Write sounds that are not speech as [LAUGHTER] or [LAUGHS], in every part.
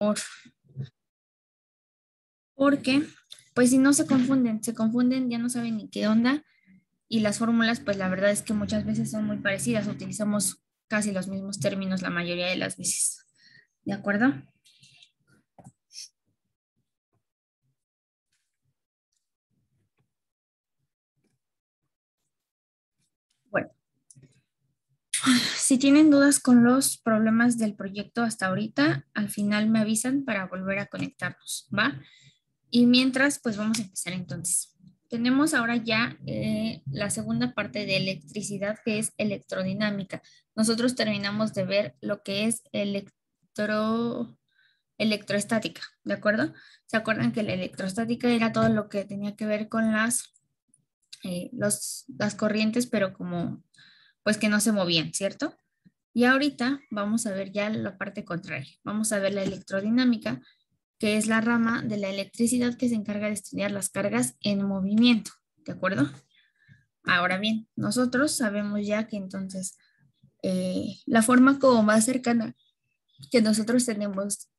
por. Porque, pues si no se confunden, se confunden, ya no saben ni qué onda. Y las fórmulas, pues la verdad es que muchas veces son muy parecidas, utilizamos casi los mismos términos la mayoría de las veces. ¿De acuerdo? Bueno, si tienen dudas con los problemas del proyecto hasta ahorita, al final me avisan para volver a conectarnos, ¿va? Y mientras, pues vamos a empezar entonces. Tenemos ahora ya eh, la segunda parte de electricidad que es electrodinámica. Nosotros terminamos de ver lo que es electro, electroestática, ¿de acuerdo? ¿Se acuerdan que la electrostática era todo lo que tenía que ver con las, eh, los, las corrientes, pero como, pues que no se movían, ¿cierto? Y ahorita vamos a ver ya la parte contraria. Vamos a ver la electrodinámica, que es la rama de la electricidad que se encarga de estudiar las cargas en movimiento, ¿de acuerdo? Ahora bien, nosotros sabemos ya que entonces eh, la forma como más cercana que nosotros tenemos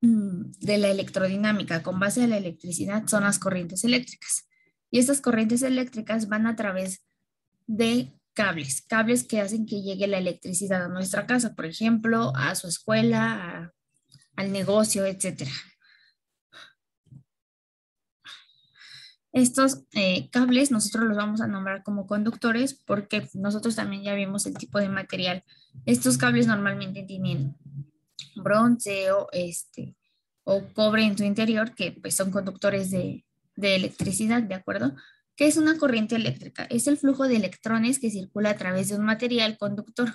mm, de la electrodinámica con base a la electricidad son las corrientes eléctricas. Y estas corrientes eléctricas van a través de cables, cables que hacen que llegue la electricidad a nuestra casa, por ejemplo, a su escuela, al negocio, etcétera. Estos eh, cables nosotros los vamos a nombrar como conductores porque nosotros también ya vimos el tipo de material. Estos cables normalmente tienen bronce o, este, o cobre en su interior que pues, son conductores de, de electricidad, ¿de acuerdo? ¿Qué es una corriente eléctrica? Es el flujo de electrones que circula a través de un material conductor.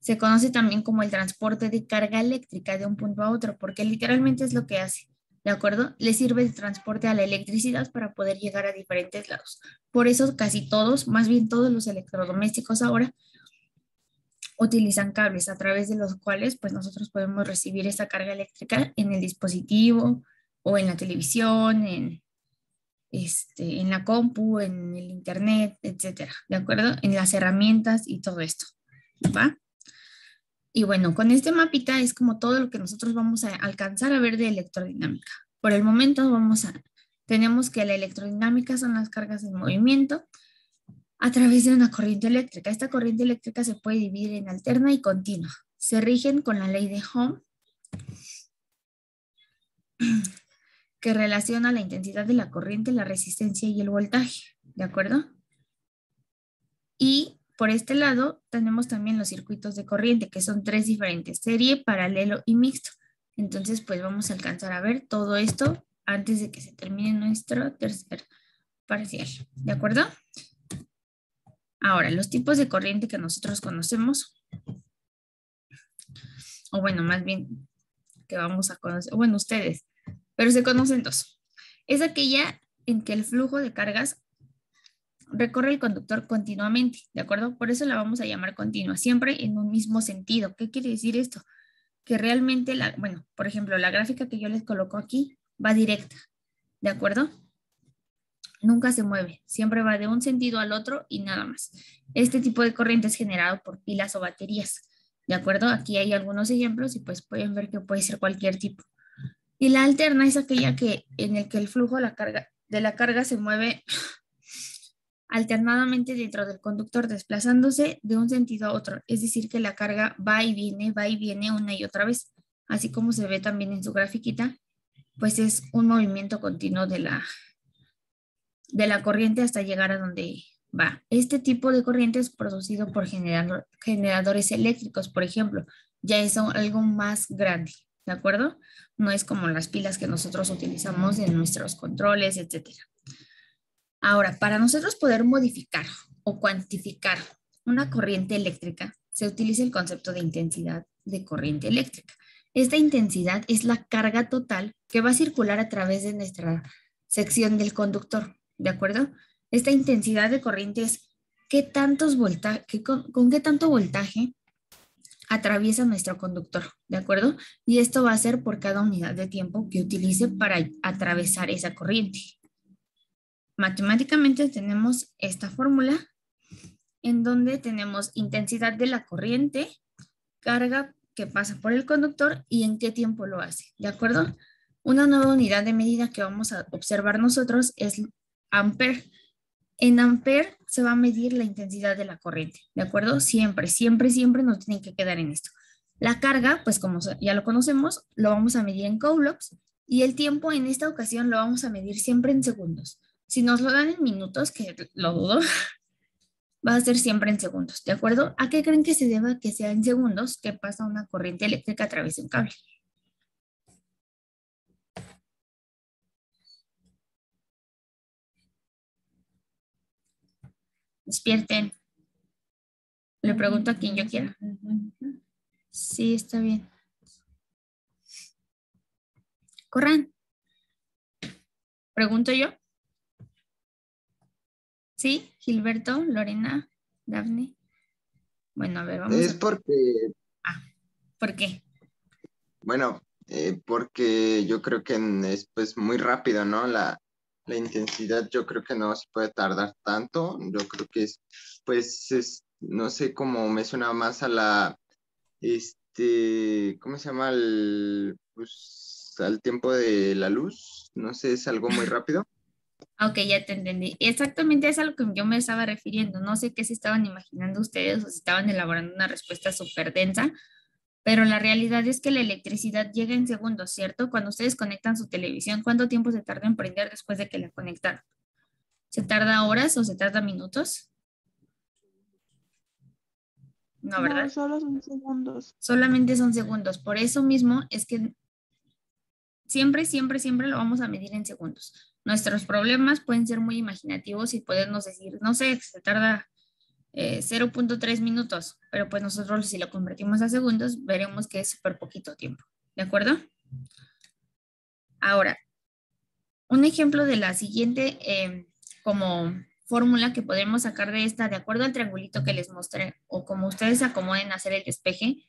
Se conoce también como el transporte de carga eléctrica de un punto a otro, porque literalmente es lo que hace. ¿De acuerdo? Le sirve de transporte a la electricidad para poder llegar a diferentes lados. Por eso casi todos, más bien todos los electrodomésticos ahora, utilizan cables a través de los cuales pues nosotros podemos recibir esa carga eléctrica en el dispositivo o en la televisión, en, este, en la compu, en el internet, etcétera, ¿de acuerdo? En las herramientas y todo esto, ¿va? Y bueno, con este mapita es como todo lo que nosotros vamos a alcanzar a ver de electrodinámica. Por el momento vamos a, tenemos que la electrodinámica son las cargas en movimiento a través de una corriente eléctrica. Esta corriente eléctrica se puede dividir en alterna y continua. Se rigen con la ley de Ohm, que relaciona la intensidad de la corriente, la resistencia y el voltaje, ¿de acuerdo? Y por este lado tenemos también los circuitos de corriente, que son tres diferentes, serie, paralelo y mixto. Entonces, pues vamos a alcanzar a ver todo esto antes de que se termine nuestro tercer parcial. ¿De acuerdo? Ahora, los tipos de corriente que nosotros conocemos, o bueno, más bien que vamos a conocer, bueno, ustedes, pero se conocen dos. Es aquella en que el flujo de cargas recorre el conductor continuamente, ¿de acuerdo? Por eso la vamos a llamar continua, siempre en un mismo sentido. ¿Qué quiere decir esto? Que realmente, la, bueno, por ejemplo, la gráfica que yo les coloco aquí va directa, ¿de acuerdo? Nunca se mueve, siempre va de un sentido al otro y nada más. Este tipo de corriente es generado por pilas o baterías, ¿de acuerdo? Aquí hay algunos ejemplos y pues pueden ver que puede ser cualquier tipo. Y la alterna es aquella que en el que el flujo la carga, de la carga se mueve alternadamente dentro del conductor desplazándose de un sentido a otro, es decir, que la carga va y viene, va y viene una y otra vez, así como se ve también en su grafiquita, pues es un movimiento continuo de la, de la corriente hasta llegar a donde va. Este tipo de corriente es producido por generadores eléctricos, por ejemplo, ya es algo más grande, ¿de acuerdo? No es como las pilas que nosotros utilizamos en nuestros controles, etcétera. Ahora, para nosotros poder modificar o cuantificar una corriente eléctrica, se utiliza el concepto de intensidad de corriente eléctrica. Esta intensidad es la carga total que va a circular a través de nuestra sección del conductor, ¿de acuerdo? Esta intensidad de corriente es qué con, con qué tanto voltaje atraviesa nuestro conductor, ¿de acuerdo? Y esto va a ser por cada unidad de tiempo que utilice para atravesar esa corriente matemáticamente tenemos esta fórmula en donde tenemos intensidad de la corriente, carga que pasa por el conductor y en qué tiempo lo hace, ¿de acuerdo? Una nueva unidad de medida que vamos a observar nosotros es ampere. En ampere se va a medir la intensidad de la corriente, ¿de acuerdo? Siempre, siempre, siempre nos tienen que quedar en esto. La carga, pues como ya lo conocemos, lo vamos a medir en coulombs y el tiempo en esta ocasión lo vamos a medir siempre en segundos. Si nos lo dan en minutos, que lo dudo, [LAUGHS] va a ser siempre en segundos, ¿de acuerdo? ¿A qué creen que se deba que sea en segundos que pasa una corriente eléctrica a través de un cable? Despierten. Le pregunto a quien yo quiera. Sí, está bien. Corran. ¿Pregunto yo? ¿Sí? Gilberto, Lorena, Daphne. Bueno, a ver, vamos. Es porque... Ah, ¿por qué? Bueno, eh, porque yo creo que es pues muy rápido, ¿no? La, la intensidad yo creo que no se puede tardar tanto. Yo creo que es, pues, es, no sé cómo me suena más a la, este, ¿cómo se llama? El, pues, al tiempo de la luz. No sé, es algo muy rápido. Ok, ya te entendí. Exactamente es a lo que yo me estaba refiriendo. No sé qué se estaban imaginando ustedes o si estaban elaborando una respuesta súper densa, pero la realidad es que la electricidad llega en segundos, ¿cierto? Cuando ustedes conectan su televisión, ¿cuánto tiempo se tarda en prender después de que la conectaron? ¿Se tarda horas o se tarda minutos? No, ¿verdad? No, solo son segundos. Solamente son segundos. Por eso mismo es que siempre, siempre, siempre lo vamos a medir en segundos. Nuestros problemas pueden ser muy imaginativos y podernos decir, no sé, se tarda 0.3 eh, minutos, pero pues nosotros si lo convertimos a segundos, veremos que es súper poquito tiempo, ¿de acuerdo? Ahora, un ejemplo de la siguiente em, como fórmula que podemos sacar de esta, de acuerdo al triangulito que les mostré, o como ustedes acomoden hacer el despeje,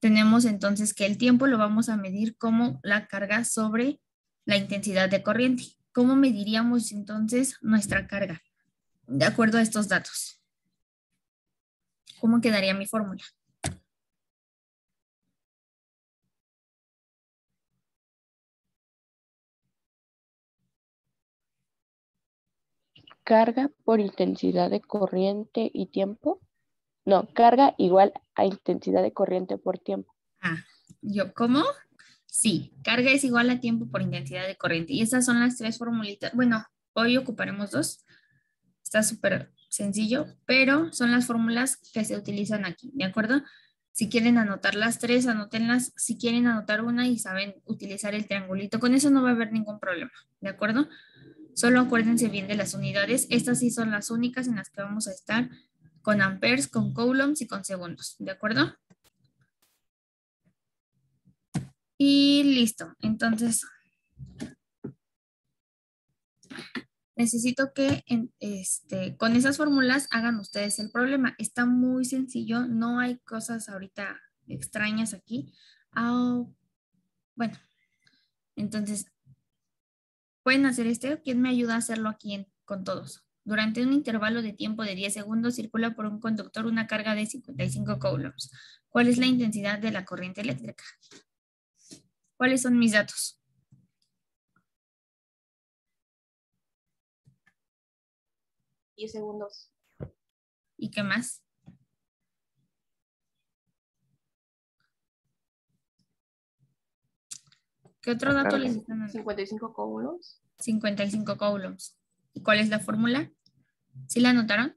tenemos entonces que el tiempo lo vamos a medir como la carga sobre la intensidad de corriente. ¿Cómo mediríamos entonces nuestra carga? De acuerdo a estos datos. ¿Cómo quedaría mi fórmula? Carga por intensidad de corriente y tiempo. No, carga igual a intensidad de corriente por tiempo. Ah, ¿yo cómo? Sí, carga es igual a tiempo por intensidad de corriente. Y esas son las tres formulitas. Bueno, hoy ocuparemos dos. Está súper sencillo, pero son las fórmulas que se utilizan aquí, ¿de acuerdo? Si quieren anotar las tres, anótenlas. Si quieren anotar una y saben utilizar el triangulito, con eso no va a haber ningún problema, ¿de acuerdo? Solo acuérdense bien de las unidades. Estas sí son las únicas en las que vamos a estar con amperes, con coulombs y con segundos, ¿de acuerdo? Y listo. Entonces, necesito que este, con esas fórmulas hagan ustedes el problema. Está muy sencillo, no hay cosas ahorita extrañas aquí. Ah, bueno, entonces, ¿pueden hacer este? ¿Quién me ayuda a hacerlo aquí con todos? Durante un intervalo de tiempo de 10 segundos circula por un conductor una carga de 55 coulombs. ¿Cuál es la intensidad de la corriente eléctrica? ¿Cuáles son mis datos? 10 segundos. ¿Y qué más? ¿Qué otro dato les están dando? 55 coulombs. 55 coulombs. ¿Y cuál es la fórmula? ¿Sí la anotaron?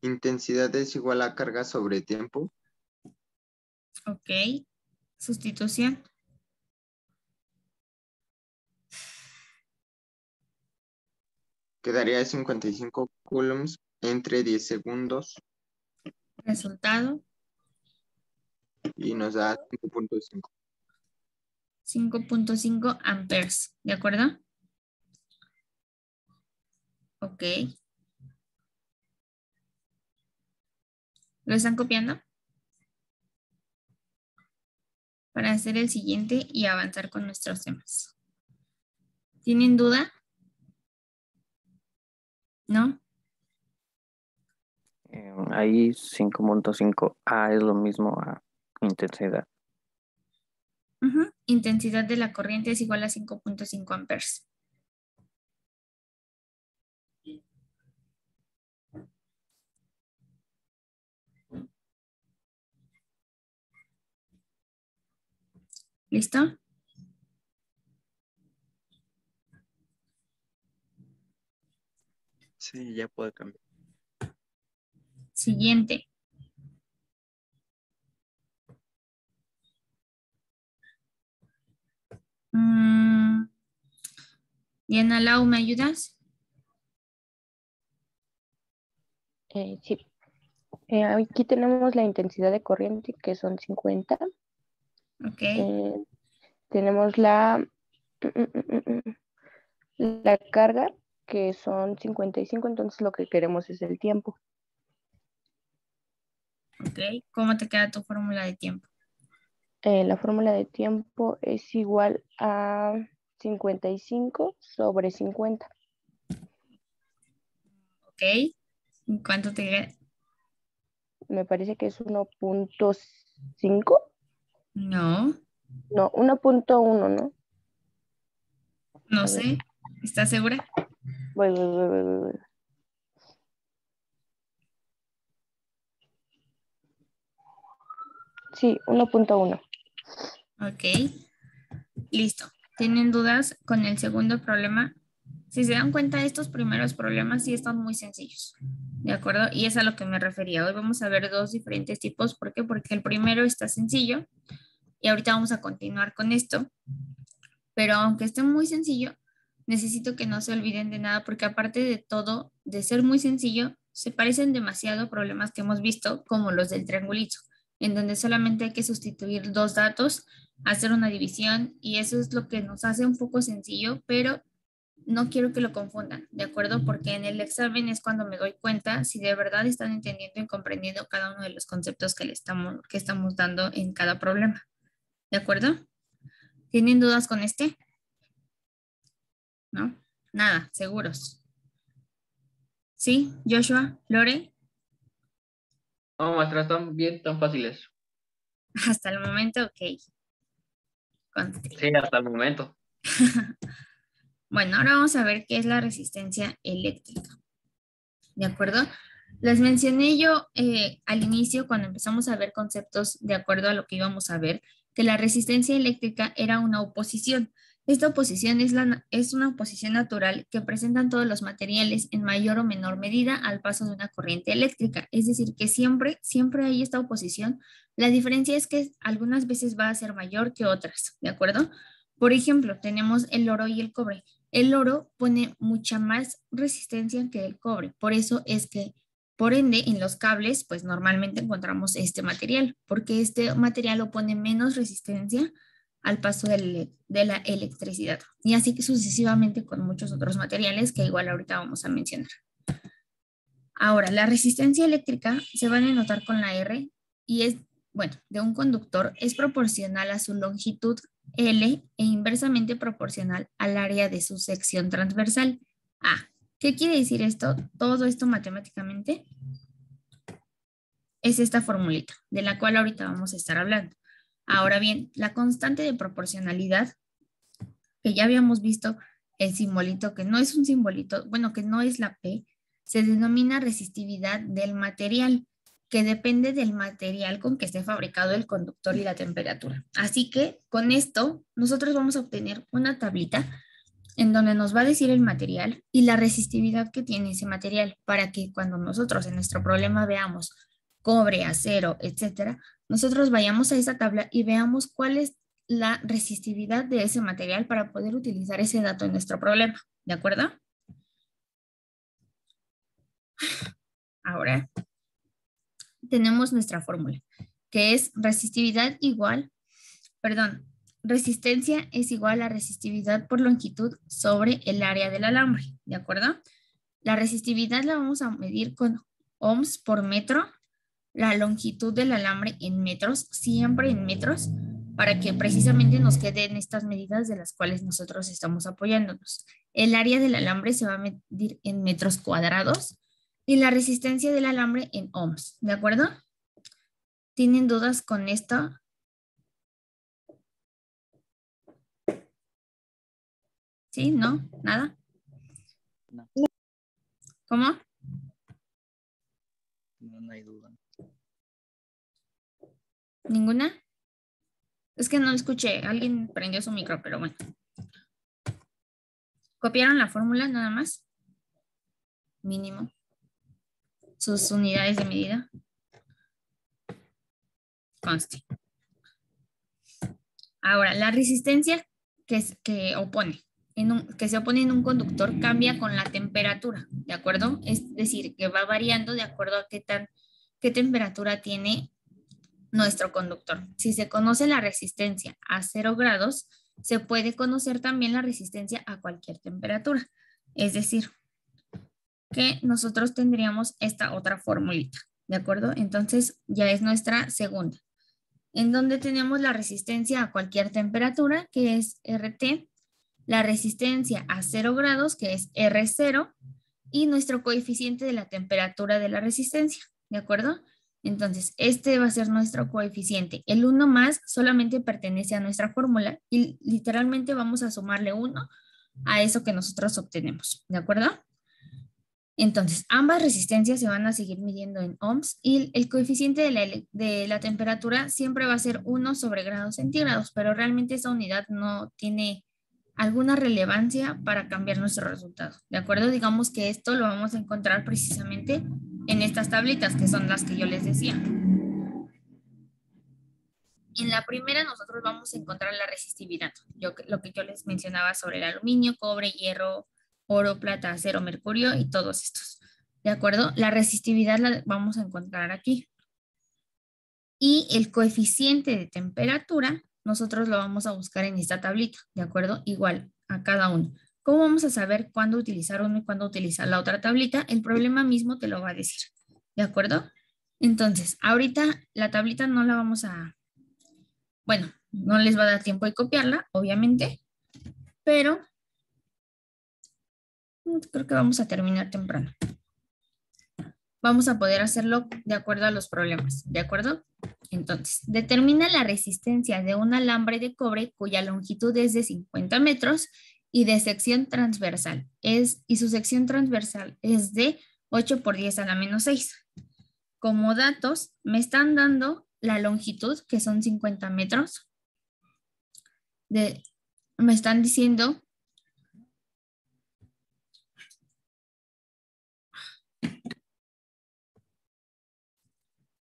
Intensidad es igual a carga sobre tiempo. Ok. Sustitución. Quedaría 55 coulombs entre 10 segundos. Resultado. Y nos da 5.5. 5.5 amperes, ¿de acuerdo? Ok. ¿Lo están copiando? Para hacer el siguiente y avanzar con nuestros temas. ¿Tienen duda? ¿no? Eh, ahí 5.5A es lo mismo a intensidad. Intensidad de la corriente es igual a 5.5 amperes. ¿Listo? Sí, ya puedo cambiar. Siguiente. Mm, Diana Lau, ¿me ayudas? Eh, sí. Eh, aquí tenemos la intensidad de corriente, que son 50. Ok. Eh, tenemos la, mm, mm, mm, la carga, que son 55, entonces lo que queremos es el tiempo. Ok. ¿Cómo te queda tu fórmula de tiempo? Eh, la fórmula de tiempo es igual a 55 sobre 50. Ok. ¿Y ¿Cuánto te queda? Me parece que es 1.5. No, No, 1.1, ¿no? no sé. ¿Estás segura? Voy, voy, voy, voy, voy. Sí, 1.1. Ok. Listo. ¿Tienen dudas con el segundo problema? Si se dan cuenta, estos primeros problemas sí están muy sencillos. ¿De acuerdo? Y es a lo que me refería. Hoy vamos a ver dos diferentes tipos. ¿Por qué? Porque el primero está sencillo y ahorita vamos a continuar con esto. Pero aunque esté muy sencillo, necesito que no se olviden de nada porque aparte de todo, de ser muy sencillo, se parecen demasiado a problemas que hemos visto como los del triangulito, en donde solamente hay que sustituir dos datos, hacer una división y eso es lo que nos hace un poco sencillo, pero no quiero que lo confundan, ¿de acuerdo? Porque en el examen es cuando me doy cuenta si de verdad están entendiendo y comprendiendo cada uno de los conceptos que, le estamos, que estamos dando en cada problema. ¿De acuerdo? ¿Tienen dudas con este? ¿No? Nada, seguros. ¿Sí? Joshua, Lore, No, maestra, están bien, tan fáciles. [LAUGHS] hasta el momento, ok. Sí, hasta el momento. [LAUGHS] Bueno, ahora vamos a ver qué es la resistencia eléctrica. ¿De acuerdo? Les mencioné yo eh, al inicio, cuando empezamos a ver conceptos de acuerdo a lo que íbamos a ver, que la resistencia eléctrica era una oposición. Esta oposición es, una oposición natural que presentan todos los materiales en mayor o menor medida al paso de una corriente eléctrica. Es decir, que siempre, siempre hay esta oposición. La diferencia es que algunas veces va a ser mayor que otras, ¿de acuerdo? Por ejemplo, tenemos el oro y el cobre. El oro pone mucha más resistencia que el cobre. Por eso es que, por ende, en los cables, pues normalmente encontramos este material, porque este material opone menos resistencia al paso de la electricidad. Y así que sucesivamente con muchos otros materiales que igual ahorita vamos a mencionar. Ahora, la resistencia eléctrica se van a notar con la R y es, bueno, de un conductor es proporcional a su longitud L e inversamente proporcional al área de su sección transversal. Ah, ¿qué quiere decir esto? Todo esto matemáticamente es esta formulita, de la cual ahorita vamos a estar hablando. Ahora bien, la constante de proporcionalidad, que ya habíamos visto el simbolito, que no es un simbolito, bueno, que no es la P, se denomina resistividad del material, que depende del material con que esté fabricado el conductor y la temperatura. Así que con esto nosotros vamos a obtener una tablita en donde nos va a decir el material y la resistividad que tiene ese material para que cuando nosotros en nuestro problema veamos cobre, acero, etcétera, nosotros vayamos a esa tabla y veamos cuál es la resistividad de ese material para poder utilizar ese dato en nuestro problema. ¿De acuerdo? Ahora tenemos nuestra fórmula, que es resistividad igual, perdón, resistencia es igual a resistividad por longitud sobre el área del alambre, ¿de acuerdo? La resistividad la vamos a medir con ohms por metro, la longitud del alambre en metros, siempre en metros, para que precisamente nos queden estas medidas de las cuales nosotros estamos apoyándonos. El área del alambre se va a medir en metros cuadrados y la resistencia del alambre en ohms, ¿de acuerdo? ¿Tienen dudas con esto? ¿Sí? ¿No? ¿Nada? No. ¿Cómo? No, no hay duda. ¿Ninguna? Es que no escuché. Alguien prendió su micro, pero bueno. ¿Copiaron la fórmula nada más? Mínimo. Sus unidades de medida. Conste. Ahora, la resistencia que, es- que opone. En un- que se opone en un conductor cambia con la temperatura, ¿de acuerdo? Es decir, que va variando de acuerdo a qué tan qué temperatura tiene nuestro conductor. Si se conoce la resistencia a 0 grados, se puede conocer también la resistencia a cualquier temperatura. Es decir, que nosotros tendríamos esta otra formulita, ¿de acuerdo? Entonces ya es nuestra segunda. En donde tenemos la resistencia a cualquier temperatura, que es RT, la resistencia a 0 grados, que es R0, y nuestro coeficiente de la temperatura de la resistencia, ¿de acuerdo? Entonces, este va a ser nuestro coeficiente. El 1 más solamente pertenece a nuestra fórmula y literalmente vamos a sumarle 1 a eso que nosotros obtenemos, ¿de acuerdo? Entonces, ambas resistencias se van a seguir midiendo en ohms y el coeficiente de la, de la temperatura siempre va a ser 1 sobre grados centígrados, pero realmente esa unidad no tiene alguna relevancia para cambiar nuestro resultado. ¿De acuerdo? Digamos que esto lo vamos a encontrar precisamente en estas tablitas, que son las que yo les decía. En la primera nosotros vamos a encontrar la resistividad, yo, lo que yo les mencionaba sobre el aluminio, cobre, hierro, oro, plata, acero, mercurio y todos estos. ¿De acuerdo? La resistividad la vamos a encontrar aquí. Y el coeficiente de temperatura, nosotros lo vamos a buscar en esta tablita, ¿de acuerdo? Igual a cada uno. ¿Cómo vamos a saber cuándo utilizar uno y cuándo utilizar la otra tablita? El problema mismo te lo va a decir, ¿de acuerdo? Entonces, ahorita la tablita no la vamos a, bueno, no les va a dar tiempo de copiarla, obviamente, pero mm, creo que vamos a terminar temprano. Vamos a poder hacerlo de acuerdo a los problemas, ¿de acuerdo? Entonces, determina la resistencia de un alambre de cobre cuya longitud es de 50 metros y de sección transversal es, y su sección transversal es de 8 por 10 a la menos 6. Como datos, me están dando la longitud, que son 50 metros. De, me están diciendo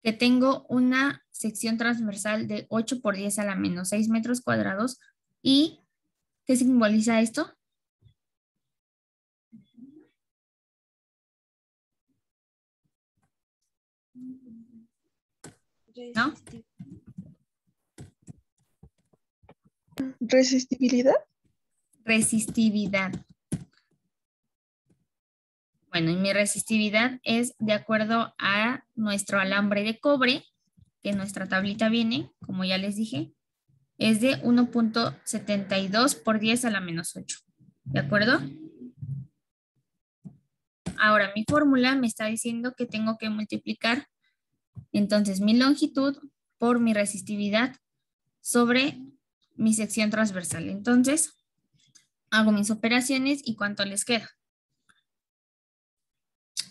que tengo una sección transversal de 8 por 10 a la menos 6 metros cuadrados y ¿qué simboliza esto? ¿No? Resistibilidad. Resistividad. Bueno, y mi resistividad es de acuerdo a nuestro alambre de cobre, que nuestra tablita viene, como ya les dije, es de 1.72 por 10 a la menos 8. ¿De acuerdo? Ahora, mi fórmula me está diciendo que tengo que multiplicar entonces mi longitud por mi resistividad sobre mi sección transversal. Entonces, hago mis operaciones y cuánto les queda.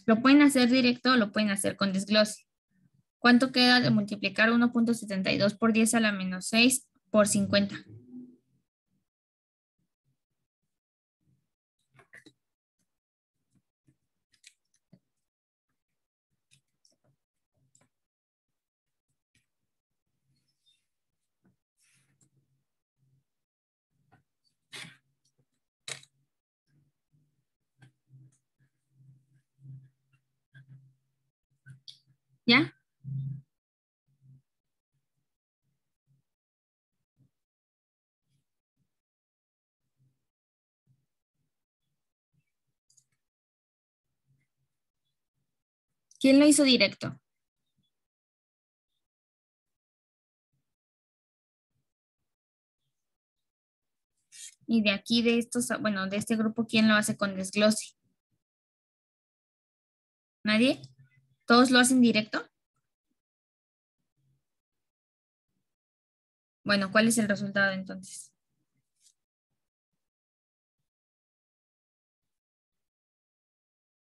Lo pueden hacer directo o lo pueden hacer con desglose. ¿Cuánto queda de multiplicar 1.72 por 10 a la menos 6 por 50? ¿Ya? ¿Quién lo hizo directo? Y de aquí, de estos, bueno, de este grupo, ¿quién lo hace con desglose? ¿Nadie? ¿Todos lo hacen directo? Bueno, ¿cuál es el resultado entonces?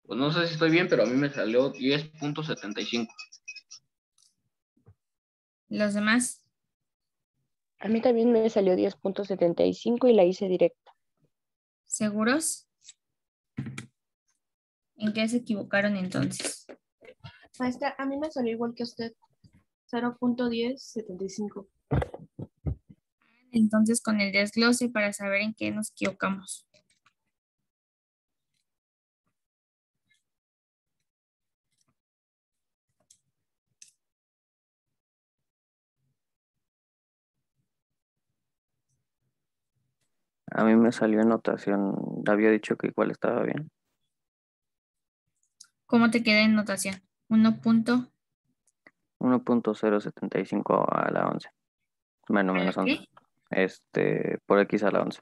Pues no sé si estoy bien, pero a mí me salió 10.75. ¿Los demás? A mí también me salió 10.75 y la hice directa. ¿Seguros? ¿En qué se equivocaron entonces? Maestra, a mí me salió igual que a usted. 0.1075. Entonces con el desglose para saber en qué nos equivocamos. A mí me salió en notación, había dicho que igual estaba bien. ¿Cómo te queda en notación? 1 punto. 1.075 a la 11. Menos, menos ¿Para 11. qué? Este, por X a la 11.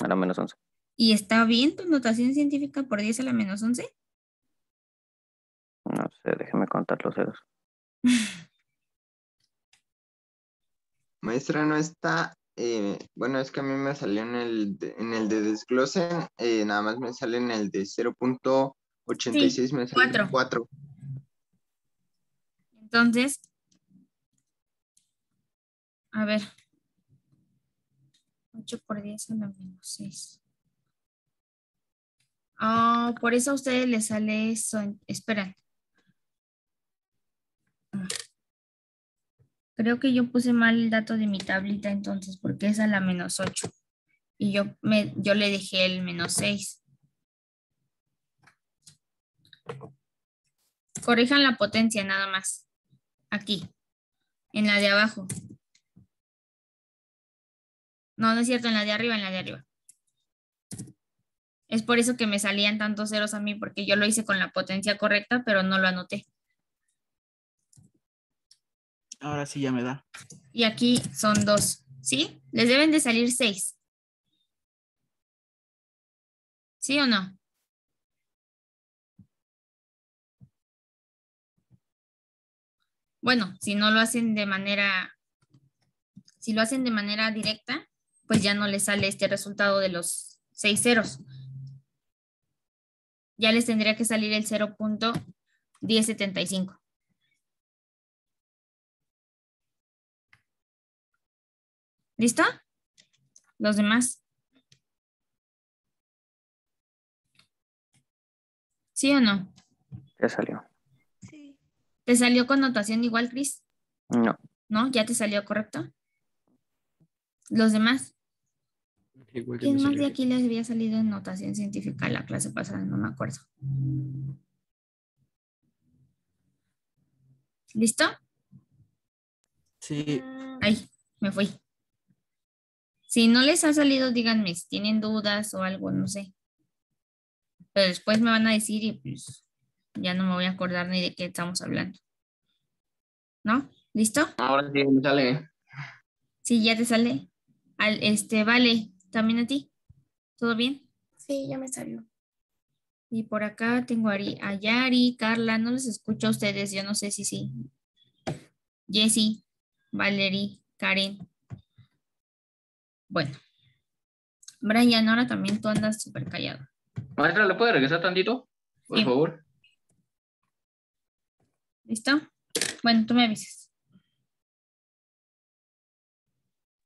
A la menos 11. ¿Y está bien tu notación científica por 10 a la menos 11? No sé, déjeme contar los ceros. [LAUGHS] Maestra, no está, eh, bueno, es que a mí me salió en el de, en el de desglose, eh, nada más me sale en el de 0.86, me sale cuatro. 4. Entonces, a ver. 8 por 10 a la menos 6. Ah, por eso a ustedes les sale eso. Esperan. Creo que yo puse mal el dato de mi tablita entonces, porque es a la menos 8. Y yo, me, yo le dejé el menos 6. Corrijan la potencia nada más. Aquí. En la de abajo. No, no es cierto, en la de arriba, en la de arriba. Es por eso que me salían tantos ceros a mí, porque yo lo hice con la potencia correcta, pero no lo anoté. Ahora sí ya me da. Y aquí son dos, ¿sí? Les deben de salir seis. ¿Sí o no? Bueno, si no lo hacen de manera, si lo hacen de manera directa, pues ya no les sale este resultado de los seis ceros. Ya les tendría que salir el 0.1075. ¿Listo? Los demás. ¿Sí o no? Ya salió. ¿Te salió con notación igual, Cris? No, ¿No? ¿Ya te salió correcto? Los demás. Igual ¿Quién más de aquí les había salido en notación científica la clase pasada? No me acuerdo. ¿Listo? Sí, Ay, me fui. Si no les ha salido, díganme si tienen dudas o algo, no sé. Pero después me van a decir y pues ya no me voy a acordar ni de qué estamos hablando. ¿No? ¿Listo? Ahora sí me sale. Sí, ya te sale. Al, este, vale, también a ti. ¿Todo bien? Sí, ya me salió. Y por acá tengo a, Ari- a Yari, Carla, no les escucho a ustedes, yo no sé si sí. Jessy, Valerie, Karen. Bueno. Brian, ahora también tú andas súper callado. Maestra, ¿le puede regresar tantito? Por Sí. favor. ¿Listo? Bueno, tú me avisas.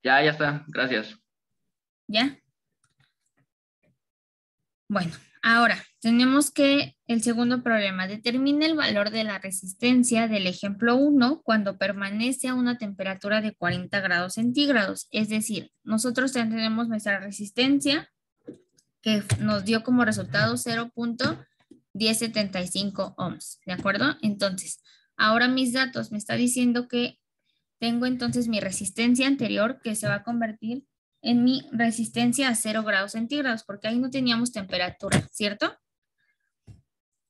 Ya, ya está. Gracias. ¿Ya? Bueno, ahora tenemos que el segundo problema. Determina el valor de la resistencia del ejemplo 1 cuando permanece a una temperatura de 40 grados centígrados. Es decir, nosotros tenemos nuestra resistencia que nos dio como resultado 0.1075 ohms. ¿De acuerdo? Entonces, ahora mis datos me está diciendo que tengo entonces mi resistencia anterior que se va a convertir en mi resistencia a 0 grados centígrados, porque ahí no teníamos temperatura, ¿cierto?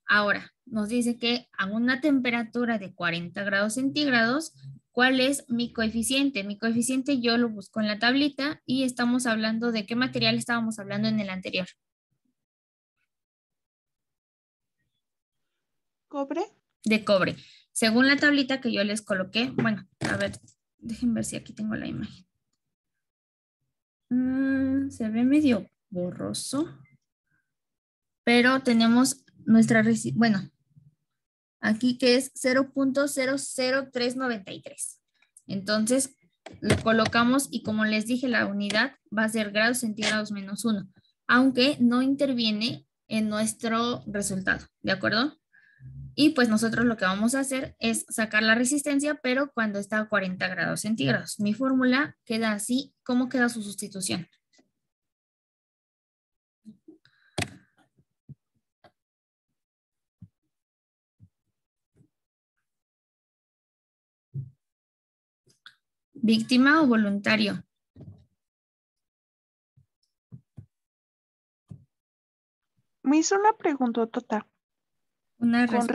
Ahora, nos dice que a una temperatura de 40 grados centígrados, ¿Cuál es mi coeficiente? Mi coeficiente yo lo busco en la tablita y estamos hablando de qué material estábamos hablando en el anterior. ¿Cobre? De cobre. Según la tablita que yo les coloqué, bueno, a ver, dejen ver si aquí tengo la imagen. Mm, se ve medio borroso, pero tenemos nuestra, bueno, aquí que es 0.00393. Entonces, lo colocamos y como les dije, la unidad va a ser grados centígrados menos 1, aunque no interviene en nuestro resultado, ¿de acuerdo? Y pues nosotros lo que vamos a hacer es sacar la resistencia, pero cuando está a 40 grados centígrados. Mi fórmula queda así. ¿Cómo queda su sustitución? ¿Víctima o voluntario? Me hizo una pregunta, Tota. Una Con.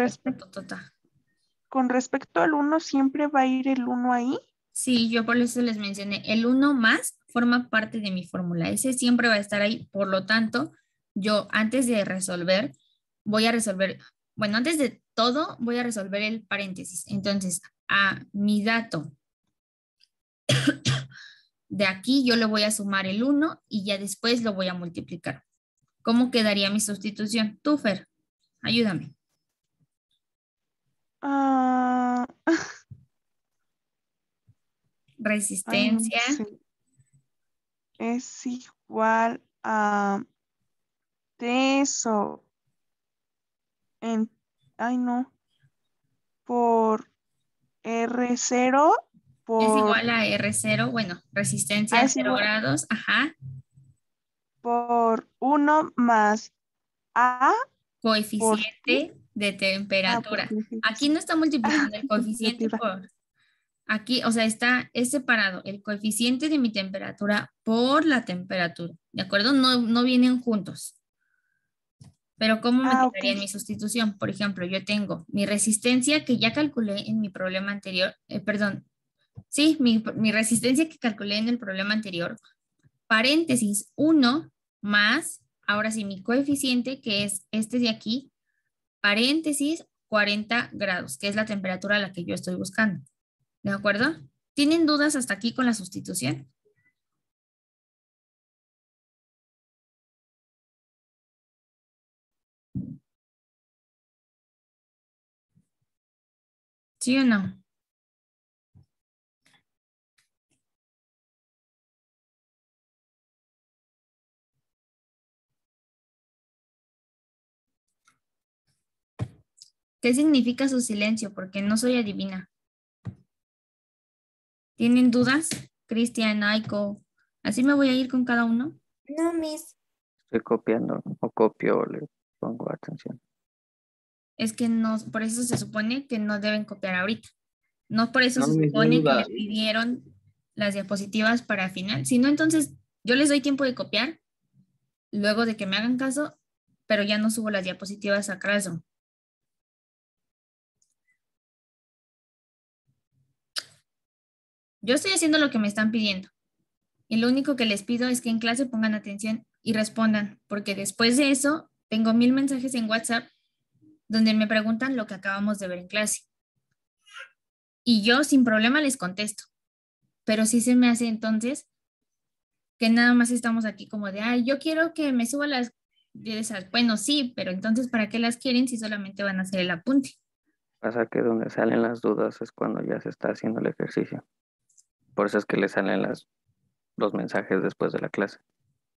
Con respecto al 1, ¿siempre va a ir el 1 ahí? Sí, yo por eso les mencioné, el 1 más forma parte de mi fórmula. Ese siempre va a estar ahí. Por lo tanto, yo antes de resolver, voy a resolver, bueno, antes de todo, voy a resolver el paréntesis. Entonces, a mi dato [COUGHS] de aquí, yo le voy a sumar el 1 y ya después lo voy a multiplicar. ¿Cómo quedaría mi sustitución? Tú, Fer, Ah, [LAUGHS] ay, no Resistencia. sé. Es igual a de eso. En, ay, no. Por R0 por, Es igual a R0, bueno, resistencia Ah, a es 0 igual. grados, ajá, por 1 más A. coeficiente de ah, temperatura. Aquí no está multiplicando el [LAUGHS] coeficiente por, aquí, o sea, está, es separado el coeficiente de mi temperatura por la temperatura, ¿de acuerdo? No, no vienen juntos. Pero ¿cómo me Ah, quedaría en ok. mi sustitución? Por ejemplo, yo tengo mi resistencia que ya calculé en mi problema anterior, eh, perdón, sí, mi, mi resistencia que calculé en el problema anterior, paréntesis 1 más, ahora sí, mi coeficiente que es este de aquí, paréntesis 40 grados, que es la temperatura a la que yo estoy buscando. ¿De acuerdo? ¿Tienen dudas hasta aquí con la sustitución? ¿Sí o no? ¿Qué significa su silencio? Porque no soy adivina. ¿Tienen dudas? Cristian, Aiko. ¿Así me voy a ir con cada uno? No, Miss. Estoy copiando o copio o le pongo atención. Es que no, por eso se supone que no deben copiar ahorita. No por eso No, se supone que les pidieron las diapositivas para final. Si no, entonces yo les doy tiempo de copiar luego de que me hagan caso, pero ya no subo las diapositivas a Classroom. Yo estoy haciendo lo que me están pidiendo. Y lo único que les pido es que en clase pongan atención y respondan, porque después de eso tengo mil mensajes en WhatsApp donde me preguntan lo que acabamos de ver en clase. Y yo sin problema les contesto. Pero sí se me hace entonces que nada más estamos aquí como de, ay, yo quiero que me suba las de esas. Bueno, sí, pero entonces, ¿para qué las quieren si solamente van a hacer el apunte? Pasa que donde salen las dudas es cuando ya se está haciendo el ejercicio. Por eso es que le salen los mensajes después de la clase.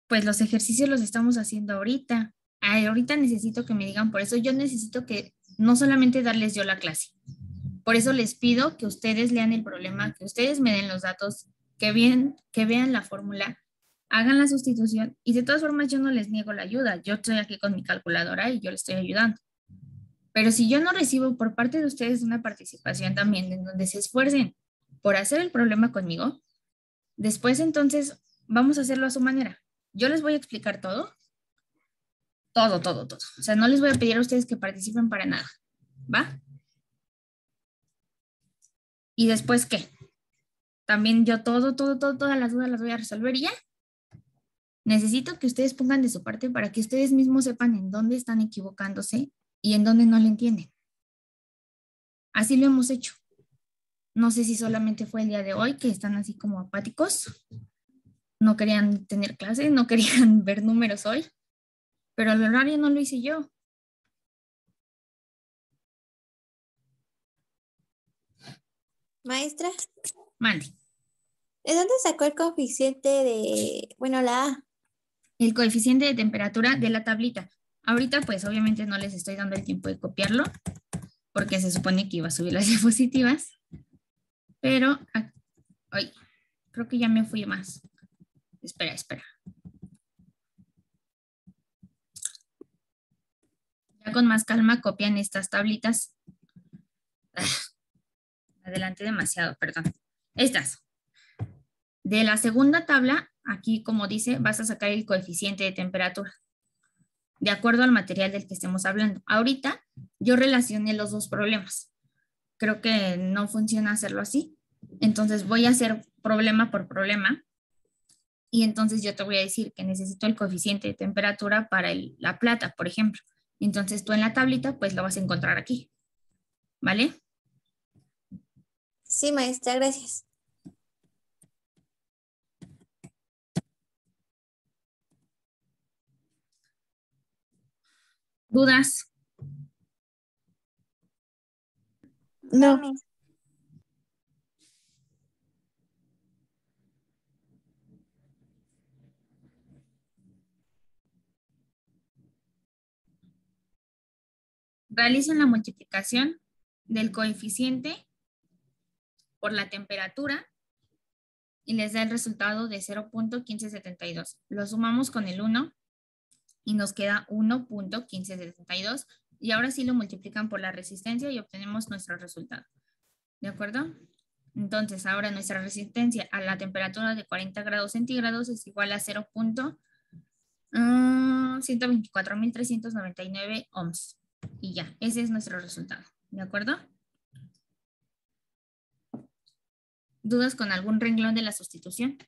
Pues los ejercicios los estamos haciendo ahorita. Ay, ahorita necesito que me digan, por eso yo necesito que no solamente darles yo la clase. Por eso les pido que ustedes lean el problema, que ustedes me den los datos, que, bien, que vean la fórmula, hagan la sustitución y de todas formas yo no les niego la ayuda. Yo estoy aquí con mi calculadora y yo les estoy ayudando. Pero si yo no recibo por parte de ustedes una participación también en donde se esfuercen por hacer el problema conmigo, después entonces vamos a hacerlo a su manera. Yo les voy a explicar todo. Todo, todo, todo. O sea, no les voy a pedir a ustedes que participen para nada. ¿Va? ¿Y después qué? También yo todo, todo, todo, todas las dudas las voy a resolver y ya. Necesito que ustedes pongan de su parte para que ustedes mismos sepan en dónde están equivocándose y en dónde no le entienden. Así lo hemos hecho. No sé si solamente fue el día de hoy que están así como apáticos. No querían tener clase, no querían [LAUGHS] ver números hoy, pero al horario no lo hice yo. Maestra, Mande. ¿de dónde sacó el coeficiente de, bueno, la A? El coeficiente de temperatura de la tablita. Ahorita pues obviamente no les estoy dando el tiempo de copiarlo porque se supone que iba a subir las [LAUGHS] diapositivas. Pero, ah, ay, creo que ya me fui más. Espera, espera. Ya con más calma copian estas tablitas. Ah, adelante demasiado, perdón. Estas. De la segunda tabla, aquí como dice, vas a sacar el coeficiente de temperatura. De acuerdo al material del que estemos hablando. Ahorita yo relacioné los dos problemas. Creo que no funciona hacerlo así. Entonces voy a hacer problema por problema. Y entonces yo te voy a decir que necesito el coeficiente de temperatura para el- la plata, por ejemplo. Entonces tú en la tablita pues lo vas a encontrar aquí. ¿Vale? Sí, maestra, gracias. ¿Dudas? No, Realicen la multiplicación del coeficiente por la temperatura y les da el resultado de 0.1572. Lo sumamos con el 1 y nos queda 1.1572 y ahora sí lo multiplican por la resistencia y obtenemos nuestro resultado. ¿De acuerdo? Entonces ahora nuestra resistencia a la temperatura de 40 grados centígrados es igual a 0. ah, 124.399 ohms. Y ya, ese es nuestro resultado. ¿De acuerdo? ¿Dudas con algún renglón de la sustitución?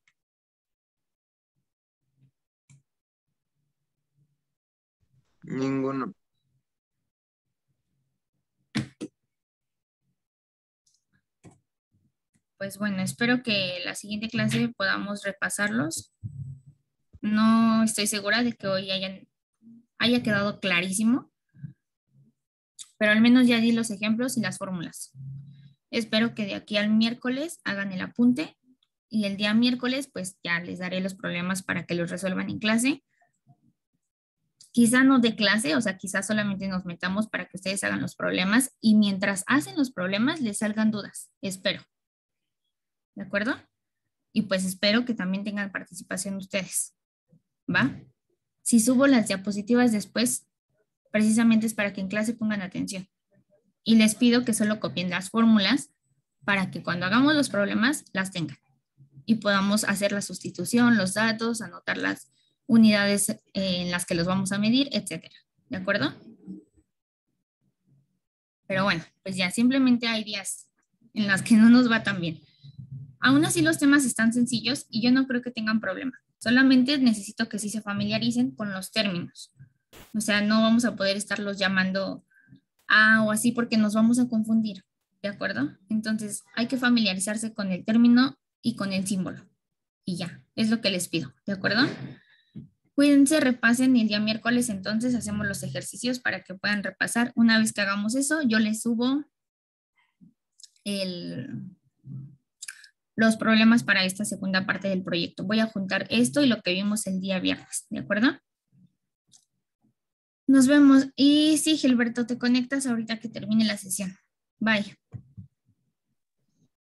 Ninguno. Pues bueno, espero que la siguiente clase podamos repasarlos. No estoy segura de que hoy hayan, haya quedado clarísimo, pero al menos ya di los ejemplos y las fórmulas. Espero que de aquí al miércoles hagan el apunte y el día miércoles pues ya les daré los problemas para que los resuelvan en clase. Quizá no de clase, o sea, quizá solamente nos metamos para que ustedes hagan los problemas y mientras hacen los problemas les salgan dudas. Espero. ¿De acuerdo? Y pues espero que también tengan participación ustedes. ¿Va? Si subo las diapositivas después, precisamente es para que en clase pongan atención. Y les pido que solo copien las fórmulas para que cuando hagamos los problemas las tengan y podamos hacer la sustitución, los datos, anotar las unidades eh, en las que los vamos a medir, etcétera. ¿De acuerdo? Pero bueno, pues ya simplemente hay días en las que no nos va tan bien. Aún así los temas están sencillos y yo no creo que tengan problema. Solamente necesito que sí se familiaricen con los términos. O sea, no vamos a poder estarlos llamando A o así porque nos vamos a confundir. ¿De acuerdo? Entonces hay que familiarizarse con el término y con el símbolo. Y ya, es lo que les pido. ¿De acuerdo? Cuídense, repasen y el día miércoles entonces hacemos los ejercicios para que puedan repasar. Una vez que hagamos eso, yo les subo el, los problemas para esta segunda parte del proyecto. Voy a juntar esto y lo que vimos el día viernes, ¿de acuerdo? Nos vemos. Y sí, Gilberto, te conectas ahorita que termine la sesión. Bye.